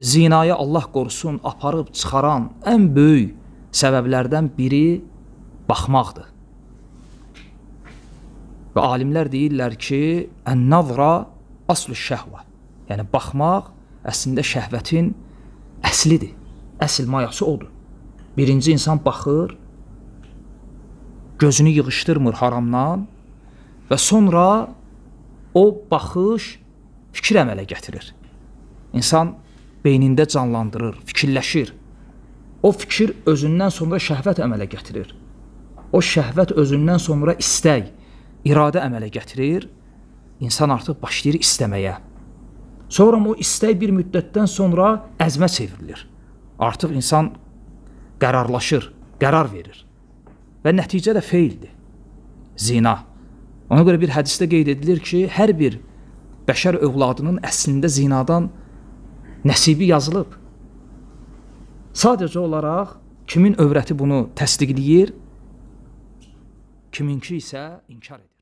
zinaya Allah qorusun aparıb çıxaran ən böyük səbəblərdən biri baxmaqdır. Və alimlər deyirlər ki, ən-nazra aslu şəhvə. Yəni baxmaq əslində şəhvətin əslidir. Əsl mayası odur. Birinci insan baxır, gözünü yığışdırmır haramdan və sonra o baxış fikir əmələ gətirir. İnsan beynində canlandırır, fikirləşir. O fikir özündən sonra şəhvət əmələ gətirir. O şəhvət özündən sonra istək, iradə əmələ gətirir. İnsan artıq başlayır istəməyə. Sonra o istək bir müddətdən sonra əzmə çevrilir. Artıq insan qərarlaşır, qərar verir. Və nəticə də feildir. Zina. Ona görə bir hədisdə qeyd edilir ki, hər bir bəşər övladının əslində zinadan nəsibi yazılıb. Sadəcə olaraq kimin övrəti bunu təsdiqləyir, kiminki isə inkar edir.